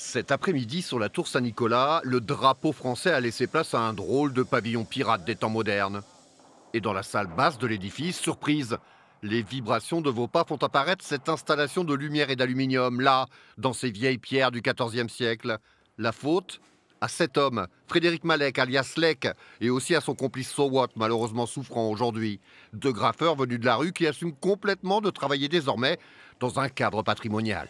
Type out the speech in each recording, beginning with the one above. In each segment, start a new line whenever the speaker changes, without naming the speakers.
Cet après-midi, sur la tour Saint-Nicolas, le drapeau français a laissé place à un drôle de pavillon pirate des temps modernes. Et dans la salle basse de l'édifice, surprise, les vibrations de vos pas font apparaître cette installation de lumière et d'aluminium, là, dans ces vieilles pierres du XIVe siècle. La faute à cet homme, Frédéric Malek, alias Lek, et aussi à son complice Sowat, malheureusement souffrant aujourd'hui. Deux graffeurs venus de la rue qui assument complètement de travailler désormais dans un cadre patrimonial.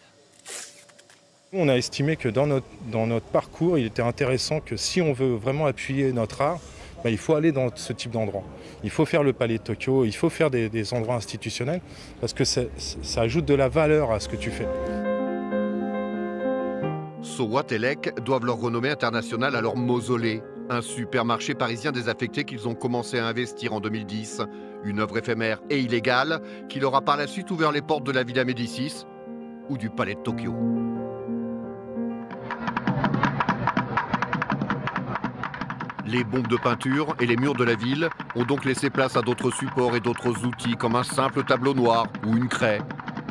On a estimé que dans notre, parcours, il était intéressant que si on veut vraiment appuyer notre art, bah, il faut aller dans ce type d'endroit. Il faut faire le palais de Tokyo, il faut faire des, endroits institutionnels, parce que ça, ajoute de la valeur à ce que tu fais.
Sowat et doivent leur renommée internationale à leur mausolée, un supermarché parisien désaffecté qu'ils ont commencé à investir en 2010. Une œuvre éphémère et illégale qui leur a par la suite ouvert les portes de la Villa Médicis ou du palais de Tokyo. Les bombes de peinture et les murs de la ville ont donc laissé place à d'autres supports et d'autres outils comme un simple tableau noir ou une craie.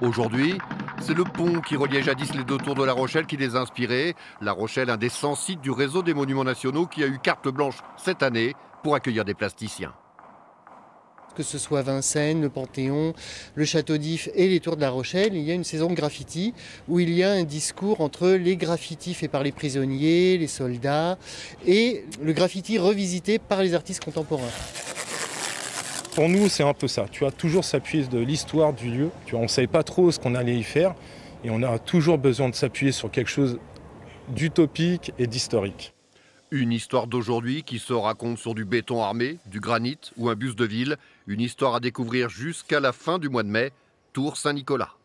Aujourd'hui, c'est le pont qui reliait jadis les deux tours de La Rochelle qui les a inspirés. La Rochelle, un des 100 sites du réseau des monuments nationaux qui a eu carte blanche cette année pour accueillir des plasticiens
que ce soit Vincennes, le Panthéon, le Château d'If et les Tours de la Rochelle, il y a une saison de graffiti où il y a un discours entre les graffitis faits par les prisonniers, les soldats et le graffiti revisité par les artistes contemporains.
Pour nous, c'est un peu ça. Tu as toujours s'appuyer de l'histoire du lieu. On ne savait pas trop ce qu'on allait y faire et on a toujours besoin de s'appuyer sur quelque chose d'utopique et d'historique.
Une histoire d'aujourd'hui qui se raconte sur du béton armé, du granit ou un bus de ville. Une histoire à découvrir jusqu'à la fin du mois de mai. Tour Saint-Nicolas.